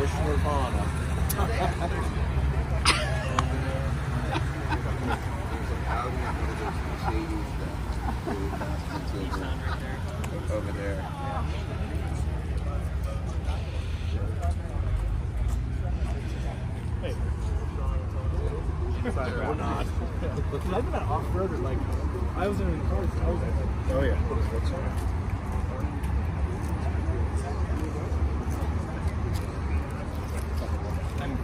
Wish Nirvana. Over there. Hey, or not. Because I've been an off-roader, like, I was in cars, I was like, Oh yeah.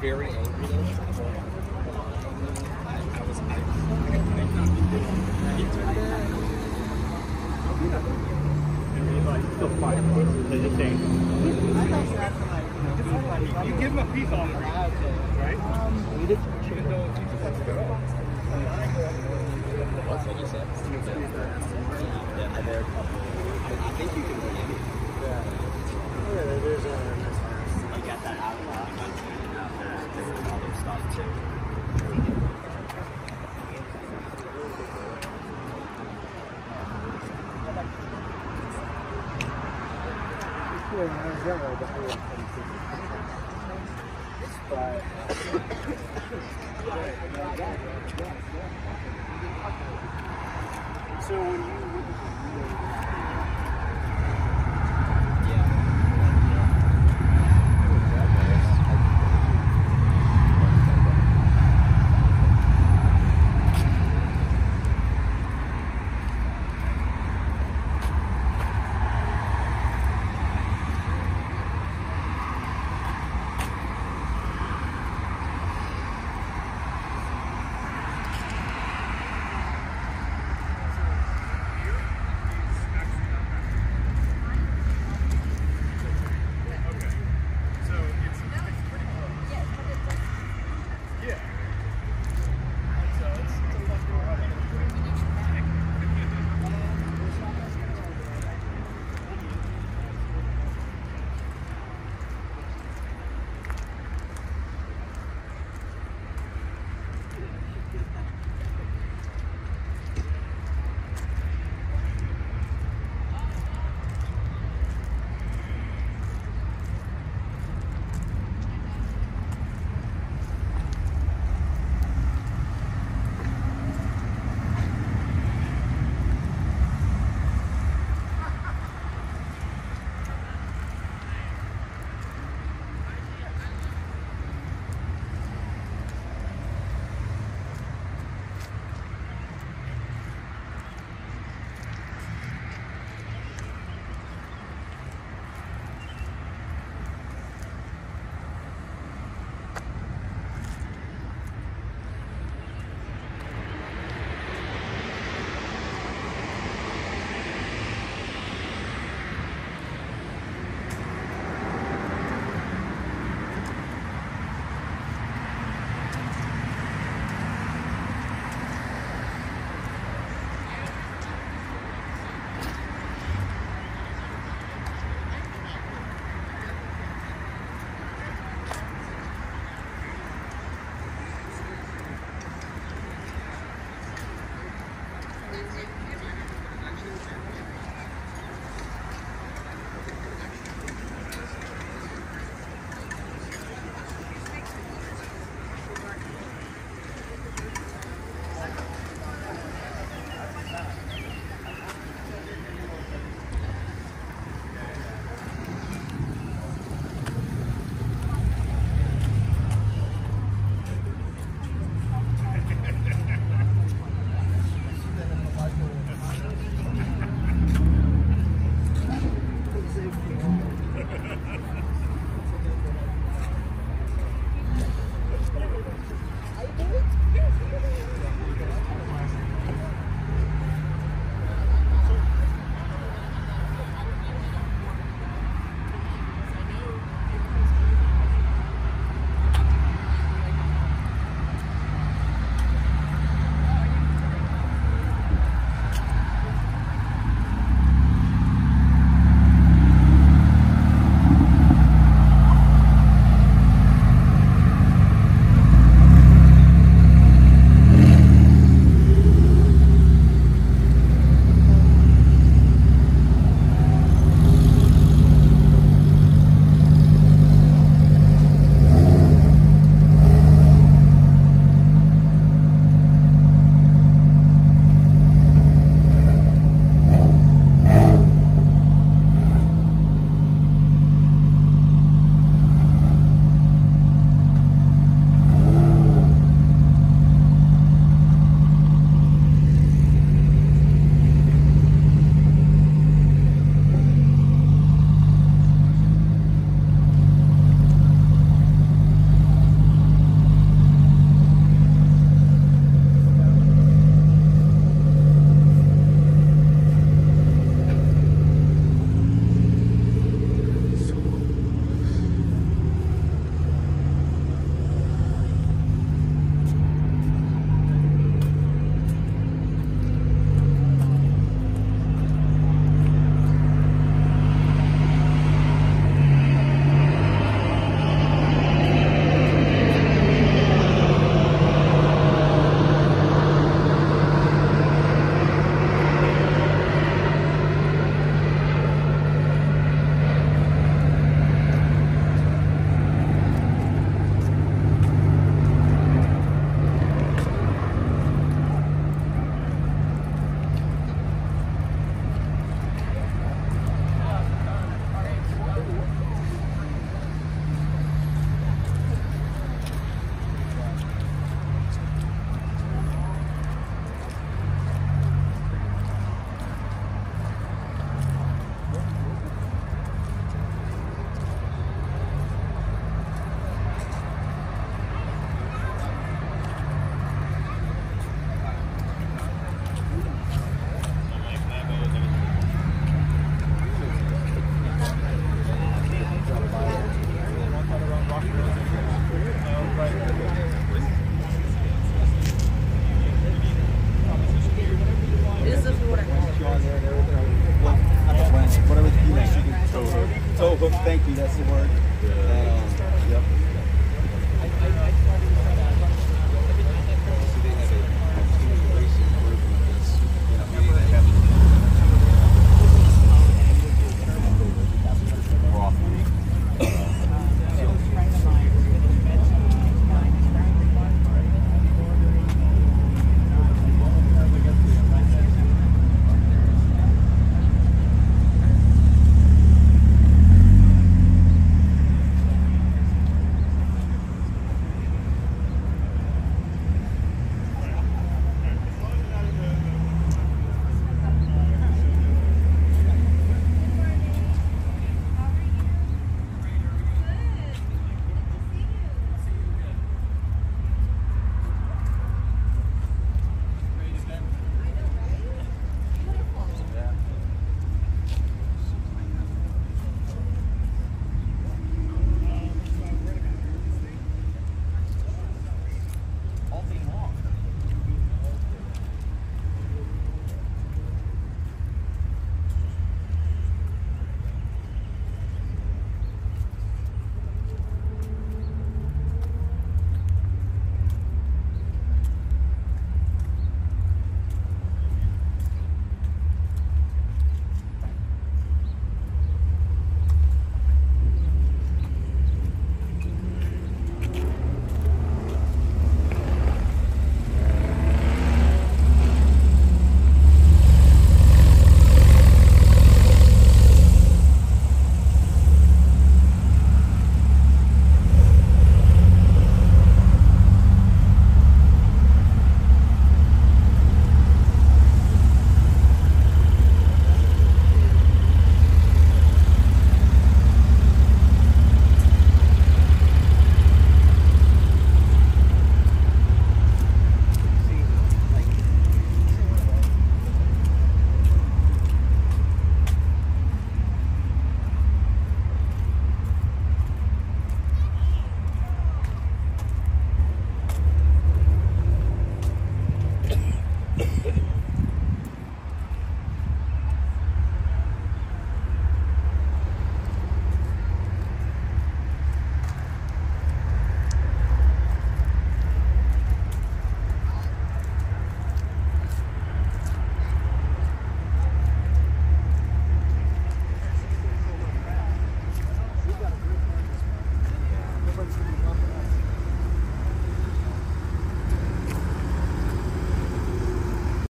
Very angry though. I was, I, Still fine. They just say, you give them a piece off, right? We did What's what you said? Yeah, I think you can So when you